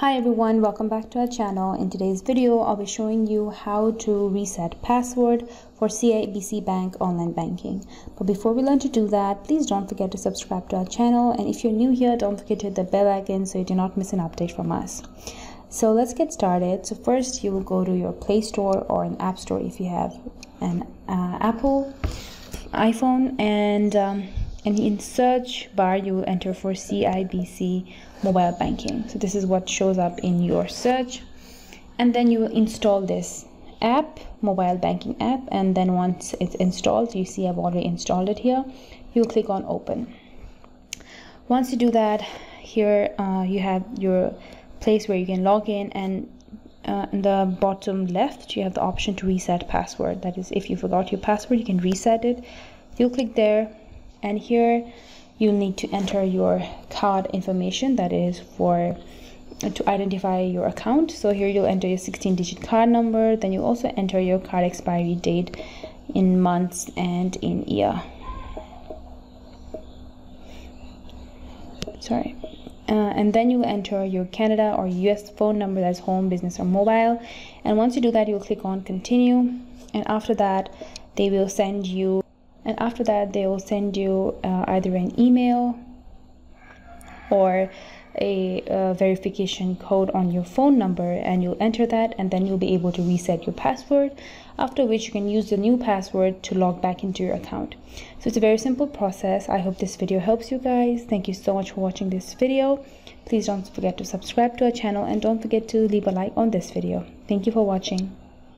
Hi everyone, welcome back to our channel. In today's video, I'll be showing you how to reset password for CIBC Bank online banking. But before we learn to do that, please don't forget to subscribe to our channel. And if you're new here, don't forget to hit the bell icon so you do not miss an update from us. So let's get started. So first you will go to your Play Store or an App Store if you have an uh, Apple iPhone and um, and in search bar you will enter for CIBC mobile banking. So this is what shows up in your search. And then you will install this app mobile banking app and then once it's installed you see I've already installed it here you'll click on open. Once you do that here uh, you have your place where you can log in and uh, in the bottom left you have the option to reset password. That is if you forgot your password you can reset it. You'll click there and here you need to enter your card information that is for to identify your account. So here you'll enter your 16 digit card number then you also enter your card expiry date in months and in year. Sorry. Uh, and then you'll enter your Canada or US phone number that's home business or mobile. And once you do that you'll click on continue. And after that they will send you and after that they will send you uh, either an email or a, a, verification code on your phone number and you'll enter that and then you'll be able to reset your password after which you can use the new password to log back into your account. So it's a very simple process. I hope this video helps you guys. Thank you so much for watching this video. Please don't forget to subscribe to our channel and don't forget to leave a like on this video. Thank you for watching